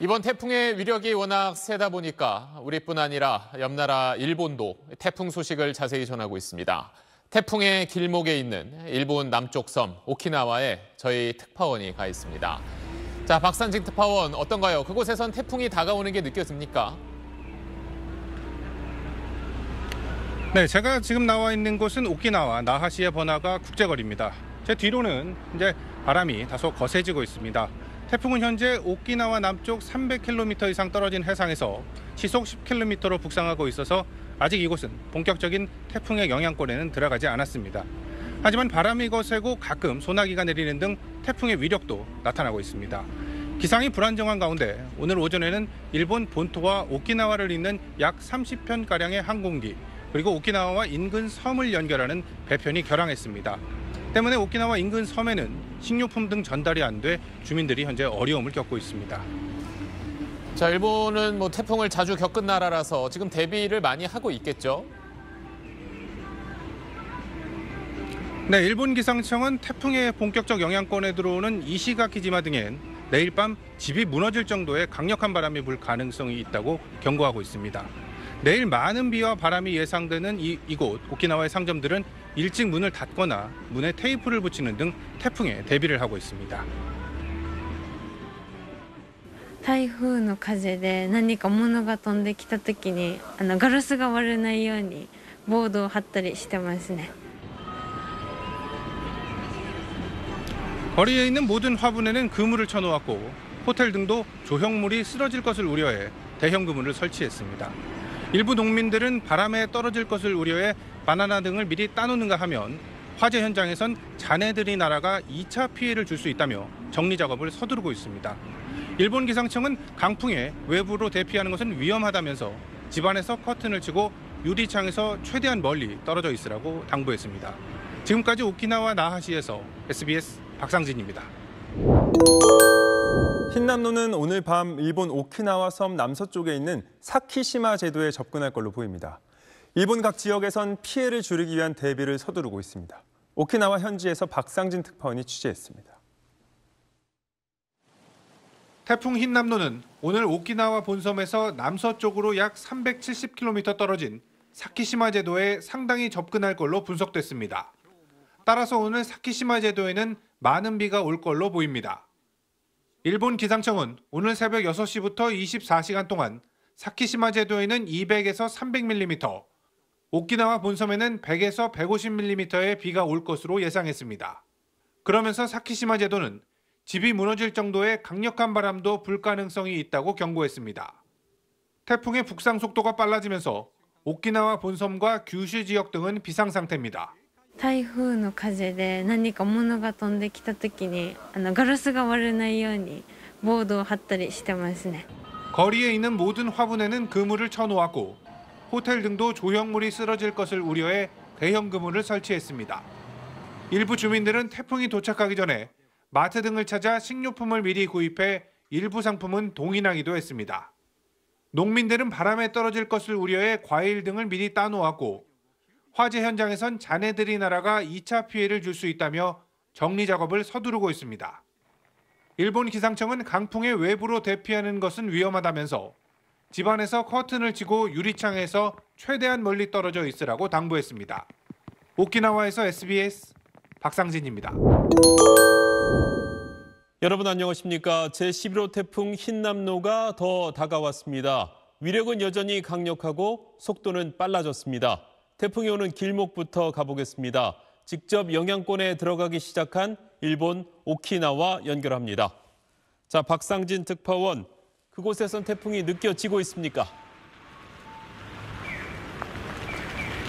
이번 태풍의 위력이 워낙 세다 보니까 우리뿐 아니라 옆나라 일본도 태풍 소식을 자세히 전하고 있습니다. 태풍의 길목에 있는 일본 남쪽 섬 오키나와에 저희 특파원이 가 있습니다. 자, 박산진 특파원 어떤가요? 그곳에선 태풍이 다가오는 게 느껴집니까? 네, 제가 지금 나와 있는 곳은 오키나와 나하시의 번화가 국제거리입니다. 제 뒤로는 이제 바람이 다소 거세지고 있습니다. 태풍은 현재 오키나와 남쪽 300km 이상 떨어진 해상에서 시속 10km로 북상하고 있어서 아직 이곳은 본격적인 태풍의 영향권에는 들어가지 않았습니다. 하지만 바람이 거세고 가끔 소나기가 내리는 등 태풍의 위력도 나타나고 있습니다. 기상이 불안정한 가운데 오늘 오전에는 일본 본토와 오키나와를 잇는 약 30편가량의 항공기 그리고 오키나와와 인근 섬을 연결하는 배편이 결항했습니다. 때문에 오키나와 인근 섬에는 식료품 등 전달이 안 돼 주민들이 현재 어려움을 겪고 있습니다. 자, 일본은 뭐 태풍을 자주 겪은 나라라서 지금 대비를 많이 하고 있겠죠? 네, 일본 기상청은 태풍의 본격적 영향권에 들어오는 이시가키지마 등엔 내일 밤 집이 무너질 정도의 강력한 바람이 불 가능성이 있다고 경고하고 있습니다. 내일 많은 비와 바람이 예상되는 이, 이곳 오키나와의 상점들은 일찍 문을 닫거나 문에 테이프를 붙이는 등 태풍에 대비를 하고 있습니다. 台風の風で何か物が飛んできた時にあのガラスが割れないようにボードを張ったりしてますね 거리에 있는 모든 화분에는 그물을 쳐놓았고 호텔 등도 조형물이 쓰러질 것을 우려해 대형 그물을 설치했습니다. 일부 농민들은 바람에 떨어질 것을 우려해 바나나 등을 미리 따놓는가 하면 화재 현장에선 잔해들이 날아가 2차 피해를 줄 수 있다며 정리 작업을 서두르고 있습니다. 일본 기상청은 강풍에 외부로 대피하는 것은 위험하다면서 집안에서 커튼을 치고 유리창에서 최대한 멀리 떨어져 있으라고 당부했습니다. 지금까지 오키나와 나하시에서 SBS 박상진입니다. 흰남노는 오늘 밤 일본 오키나와 섬 남서쪽에 있는 사키시마 제도에 접근할 걸로 보입니다. 일본 각 지역에선 피해를 줄이기 위한 대비를 서두르고 있습니다. 오키나와 현지에서 박상진 특파원이 취재했습니다. 태풍 흰남노는 오늘 오키나와 본섬에서 남서쪽으로 약 370km 떨어진 사키시마 제도에 상당히 접근할 걸로 분석됐습니다. 따라서 오늘 사키시마 제도에는 많은 비가 올 걸로 보입니다. 일본 기상청은 오늘 새벽 6시부터 24시간 동안 사키시마 제도에는 200에서 300mm, 오키나와 본섬에는 100에서 150mm의 비가 올 것으로 예상했습니다. 그러면서 사키시마 제도는 집이 무너질 정도의 강력한 바람도 불 가능성이 있다고 경고했습니다. 태풍의 북상 속도가 빨라지면서 오키나와 본섬과 규슈 지역 등은 비상 상태입니다. 台風の風で何か物が飛んできた時にあのガラスが割れないようにボードを張ったりしてますね 거리에 있는 모든 화분에는 그물을 쳐놓았고 호텔 등도 조형물이 쓰러질 것을 우려해 대형 그물을 설치했습니다. 일부 주민들은 태풍이 도착하기 전에 마트 등을 찾아 식료품을 미리 구입해 일부 상품은 동인하기도 했습니다. 농민들은 바람에 떨어질 것을 우려해 과일 등을 미리 따놓았고 화재 현장에선 잔해들이 날아가 2차 피해를 줄 수 있다며 정리 작업을 서두르고 있습니다. 일본 기상청은 강풍의 외부로 대피하는 것은 위험하다면서 집안에서 커튼을 치고 유리창에서 최대한 멀리 떨어져 있으라고 당부했습니다. 오키나와에서 SBS 박상진입니다. 여러분 안녕하십니까? 제11호 태풍 흰남노가 더 다가왔습니다. 위력은 여전히 강력하고 속도는 빨라졌습니다. 태풍이 오는 길목부터 가보겠습니다. 직접 영향권에 들어가기 시작한 일본 오키나와 연결합니다. 자, 박상진 특파원, 그곳에선 태풍이 느껴지고 있습니까?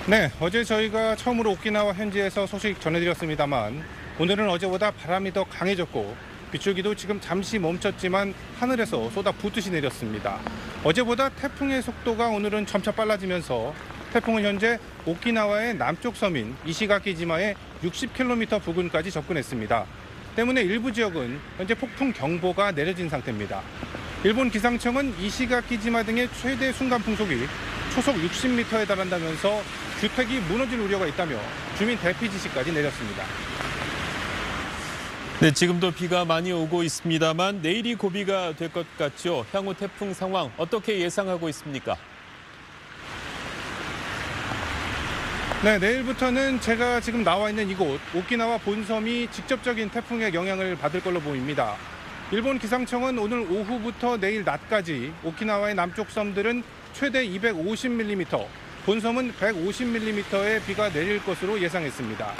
네, 어제 저희가 처음으로 오키나와 현지에서 소식 전해드렸습니다만 오늘은 어제보다 바람이 더 강해졌고 비줄기도 지금 잠시 멈췄지만 하늘에서 쏟아 붓듯이 내렸습니다. 어제보다 태풍의 속도가 오늘은 점차 빨라지면서 태풍은 현재 오키나와의 남쪽 섬인 이시가키지마의 60km 부근까지 접근했습니다. 때문에 일부 지역은 현재 폭풍 경보가 내려진 상태입니다. 일본 기상청은 이시가키지마 등의 최대 순간 풍속이 초속 60m에 달한다면서 주택이 무너질 우려가 있다며 주민 대피 지시까지 내렸습니다. 네, 지금도 비가 많이 오고 있습니다만 내일이 고비가 될 것 같죠. 향후 태풍 상황 어떻게 예상하고 있습니까? 네, 내일부터는 제가 지금 나와 있는 이곳 오키나와 본섬이 직접적인 태풍의 영향을 받을 걸로 보입니다. 일본 기상청은 오늘 오후부터 내일 낮까지 오키나와의 남쪽 섬들은 최대 250mm, 본섬은 150mm의 비가 내릴 것으로 예상했습니다.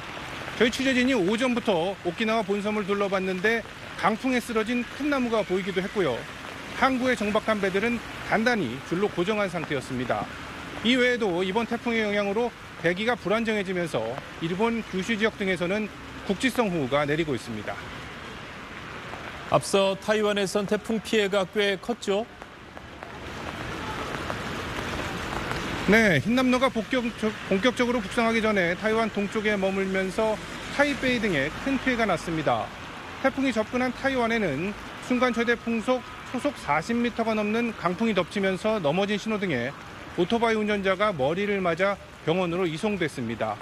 저희 취재진이 오전부터 오키나와 본섬을 둘러봤는데 강풍에 쓰러진 큰 나무가 보이기도 했고요. 항구에 정박한 배들은 단단히 줄로 고정한 상태였습니다. 이 외에도 이번 태풍의 영향으로 대기가 불안정해지면서 일본 규슈 지역 등에서는 국지성 호우가 내리고 있습니다. 앞서 타이완에선 태풍 피해가 꽤 컸죠. 네, 흰남노가 본격, 본격적으로 북상하기 전에 타이완 동쪽에 머물면서 타이베이 등에 큰 피해가 났습니다. 태풍이 접근한 타이완에는 순간 최대 풍속 초속 40m가 넘는 강풍이 덮치면서 넘어진 신호 등에 오토바이 운전자가 머리를 맞아 병원으로 이송됐습니다.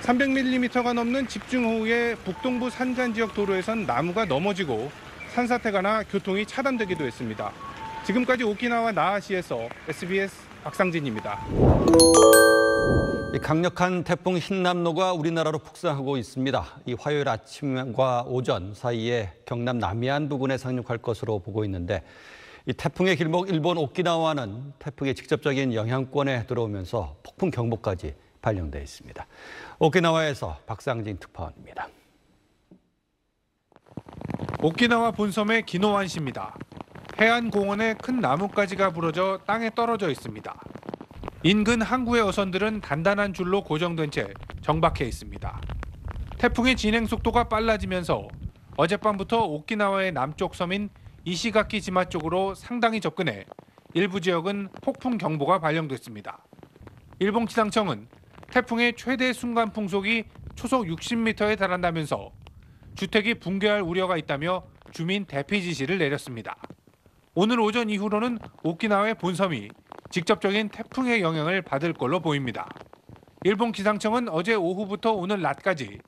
300mm가 넘는 집중호우에 북동부 산간 지역 도로에선 나무가 넘어지고 산사태가 나 교통이 차단되기도 했습니다. 지금까지 오키나와 나하시에서 SBS 박상진입니다. 이 강력한 태풍 흰남노가 우리나라로 북상하고 있습니다. 이 화요일 아침과 오전 사이에 경남 남해안 부근에 상륙할 것으로 보고 있는데 이 태풍의 길목 일본 오키나와는 태풍의 직접적인 영향권에 들어오면서 폭풍 경보까지 발령돼 있습니다. 오키나와에서 박상진 특파원입니다. 오키나와 본섬의 기노환 씨입니다. 해안 공원에 큰 나뭇가지가 부러져 땅에 떨어져 있습니다. 인근 항구의 어선들은 단단한 줄로 고정된 채 정박해 있습니다. 태풍의 진행 속도가 빨라지면서 어젯밤부터 오키나와의 남쪽 섬인 이시가키 지마 쪽으로 상당히 접근해 일부 지역은 폭풍 경보가 발령됐습니다. 일본 기상청은 태풍의 최대 순간 풍속이 초속 60m에 달한다면서 주택이 붕괴할 우려가 있다며 주민 대피 지시를 내렸습니다. 오늘 오전 이후로는 오키나와의 본섬이 직접적인 태풍의 영향을 받을 걸로 보입니다. 일본 기상청은 어제 오후부터 오늘 낮까지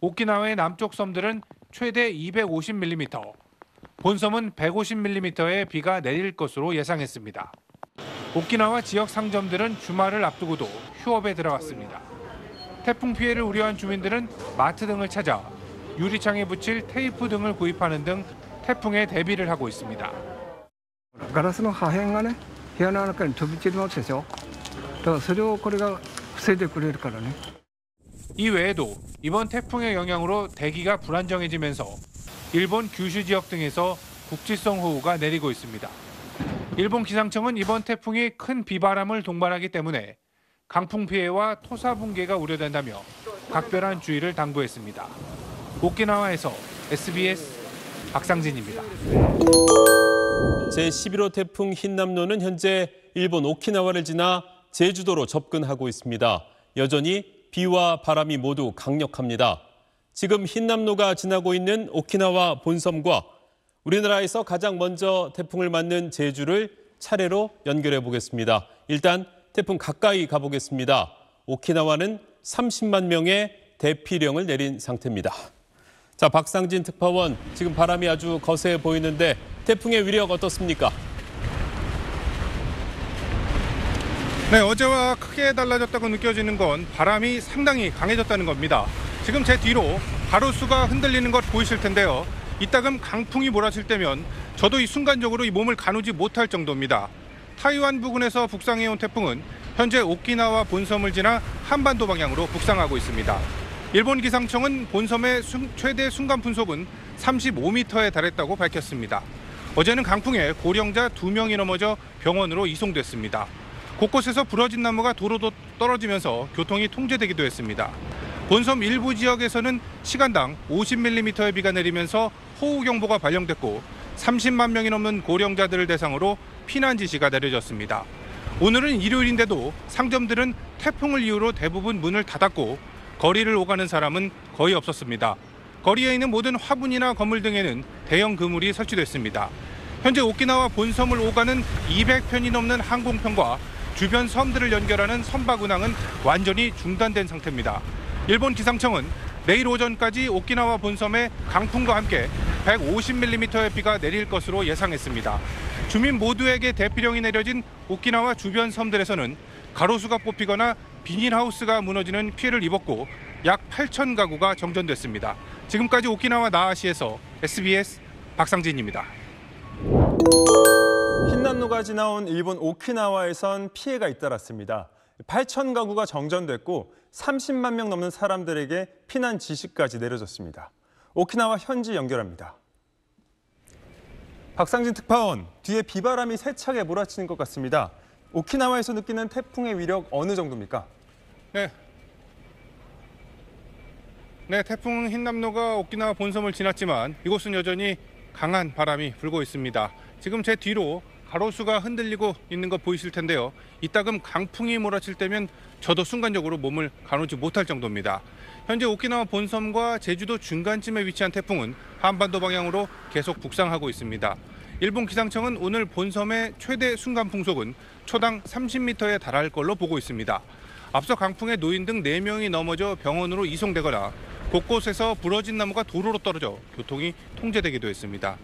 오키나와의 남쪽 섬들은 최대 250mm, 본섬은 150mm의 비가 내릴 것으로 예상했습니다. 오키나와 지역 상점들은 주말을 앞두고도 휴업에 들어갔습니다. 태풍 피해를 우려한 주민들은 마트 등을 찾아 유리창에 붙일 테이프 등을 구입하는 등 태풍에 대비를 하고 있습니다. 가라스는 하행간에 희한하니까 접지 못해서 더 서류 거리가 세대 거리일 거라네. 이 외에도 이번 태풍의 영향으로 대기가 불안정해지면서 일본 규슈 지역 등에서 국지성 호우가 내리고 있습니다. 일본 기상청은 이번 태풍이 큰 비바람을 동반하기 때문에 강풍 피해와 토사 붕괴가 우려된다며 각별한 주의를 당부했습니다. 오키나와에서 SBS 박상진입니다. 제11호 태풍 흰남노는 현재 일본 오키나와를 지나 제주도로 접근하고 있습니다. 여전히 비와 바람이 모두 강력합니다. 지금 흰남노가 지나고 있는 오키나와 본섬과 우리나라에서 가장 먼저 태풍을 맞는 제주를 차례로 연결해 보겠습니다. 일단 태풍 가까이 가보겠습니다. 오키나와는 30만 명의 대피령을 내린 상태입니다. 자, 박상진 특파원, 지금 바람이 아주 거세 보이는데 태풍의 위력 어떻습니까? 네, 어제와 크게 달라졌다고 느껴지는 건 바람이 상당히 강해졌다는 겁니다. 지금 제 뒤로 가로수가 흔들리는 것 보이실 텐데요. 이따금 강풍이 몰아칠 때면 저도 이 순간적으로 이 몸을 가누지 못할 정도입니다. 타이완 부근에서 북상해온 태풍은 현재 오키나와 본섬을 지나 한반도 방향으로 북상하고 있습니다. 일본 기상청은 본섬의 순- 최대 순간 풍속은 35m에 달했다고 밝혔습니다. 어제는 강풍에 고령자 2명이 넘어져 병원으로 이송됐습니다. 곳곳에서 부러진 나무가 도로도 떨어지면서 교통이 통제되기도 했습니다. 본섬 일부 지역에서는 시간당 50mm의 비가 내리면서 호우 경보가 발령됐고 30만 명이 넘는 고령자들을 대상으로 피난 지시가 내려졌습니다. 오늘은 일요일인데도 상점들은 태풍을 이유로 대부분 문을 닫았고 거리를 오가는 사람은 거의 없었습니다. 거리에 있는 모든 화분이나 건물 등에는 대형 그물이 설치됐습니다. 현재 오키나와 본섬을 오가는 200편이 넘는 항공편과 주변 섬들을 연결하는 선박 운항은 완전히 중단된 상태입니다. 일본 기상청은 내일 오전까지 오키나와 본섬에 강풍과 함께 150mm의 비가 내릴 것으로 예상했습니다. 주민 모두에게 대피령이 내려진 오키나와 주변 섬들에서는 가로수가 뽑히거나 비닐하우스가 무너지는 피해를 입었고 약 8천 가구가 정전됐습니다. 지금까지 오키나와 나하시에서 SBS 박상진입니다. 흰남노가 지나온 일본 오키나와에선 피해가 잇따랐습니다. 8천 가구가 정전됐고 30만 명 넘는 사람들에게 피난 지시까지 내려졌습니다. 오키나와 현지 연결합니다. 박상진 특파원, 뒤에 비바람이 세차게 몰아치는 것 같습니다. 오키나와에서 느끼는 태풍의 위력 어느 정도입니까? 네. 네, 태풍 흰남노가 오키나와 본섬을 지났지만 이곳은 여전히 강한 바람이 불고 있습니다. 지금 제 뒤로 가로수가 흔들리고 있는 거 보이실 텐데요. 이따금 강풍이 몰아칠 때면 저도 순간적으로 몸을 가누지 못할 정도입니다. 현재 오키나와 본섬과 제주도 중간쯤에 위치한 태풍은 한반도 방향으로 계속 북상하고 있습니다. 일본 기상청은 오늘 본섬의 최대 순간 풍속은 초당 30m에 달할 걸로 보고 있습니다. 앞서 강풍에 노인 등 4명이 넘어져 병원으로 이송되거나 곳곳에서 부러진 나무가 도로로 떨어져 교통이 통제되기도 했습니다.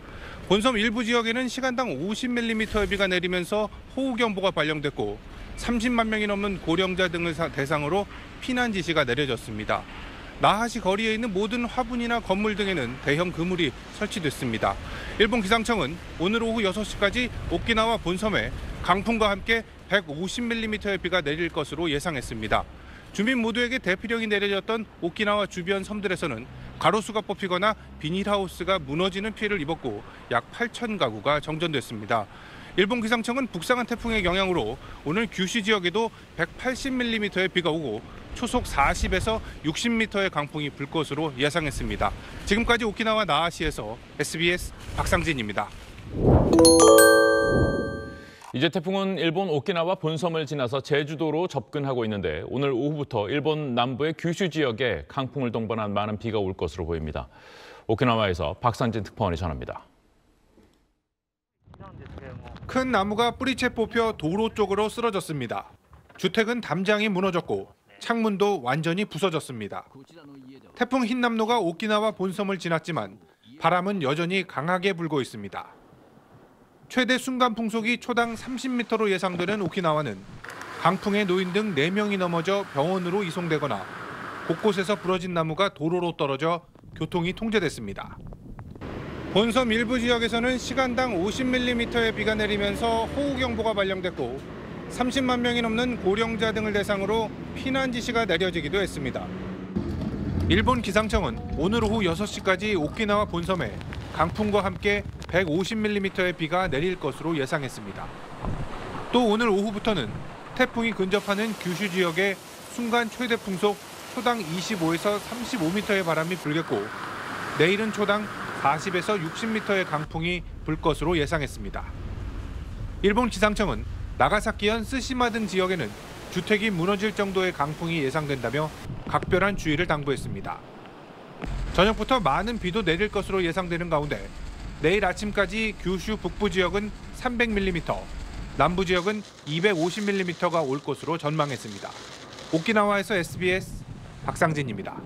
본섬 일부 지역에는 시간당 50mm의 비가 내리면서 호우경보가 발령됐고 30만 명이 넘는 고령자 등을 사- 대상으로 피난 지시가 내려졌습니다. 나하시 거리에 있는 모든 화분이나 건물 등에는 대형 그물이 설치됐습니다. 일본 기상청은 오늘 오후 6시까지 오키나와 본섬에 강풍과 함께 150mm의 비가 내릴 것으로 예상했습니다. 주민 모두에게 대피령이 내려졌던 오키나와 주변 섬들에서는 가로수가 뽑히거나 비닐하우스가 무너지는 피해를 입었고 약 8천 가구가 정전됐습니다. 일본 기상청은 북상한 태풍의 영향으로 오늘 규슈 지역에도 180mm의 비가 오고 초속 40에서 60m의 강풍이 불 것으로 예상했습니다. 지금까지 오키나와 나하시에서 SBS 박상진입니다. 이제 태풍은 일본 오키나와 본섬을 지나서 제주도로 접근하고 있는데 오늘 오후부터 일본 남부의 규슈 지역에 강풍을 동반한 많은 비가 올 것으로 보입니다. 오키나와에서 박상진 특파원이 전합니다. 큰 나무가 뿌리채 뽑혀 도로 쪽으로 쓰러졌습니다. 주택은 담장이 무너졌고 창문도 완전히 부서졌습니다. 태풍 흰남노가 오키나와 본섬을 지났지만 바람은 여전히 강하게 불고 있습니다. 최대 순간 풍속이 초당 30m로 예상되는 오키나와는 강풍에 노인 등 4명이 넘어져 병원으로 이송되거나 곳곳에서 부러진 나무가 도로로 떨어져 교통이 통제됐습니다. 본섬 일부 지역에서는 시간당 50mm의 비가 내리면서 호우경보가 발령됐고 30만 명이 넘는 고령자 등을 대상으로 피난 지시가 내려지기도 했습니다. 일본 기상청은 오늘 오후 6시까지 오키나와 본섬에 강풍과 함께 150mm의 비가 내릴 것으로 예상했습니다. 또 오늘 오후부터는 태풍이 근접하는 규슈 지역에 순간 최대 풍속 초당 25에서 35m의 바람이 불겠고 내일은 초당 40에서 60m의 강풍이 불 것으로 예상했습니다. 일본 기상청은 나가사키현 스시마 등 지역에는 주택이 무너질 정도의 강풍이 예상된다며 각별한 주의를 당부했습니다. 저녁부터 많은 비도 내릴 것으로 예상되는 가운데 내일 아침까지 규슈 북부 지역은 300mm, 남부 지역은 250mm가 올 것으로 전망했습니다. 오키나와에서 SBS 박상진입니다.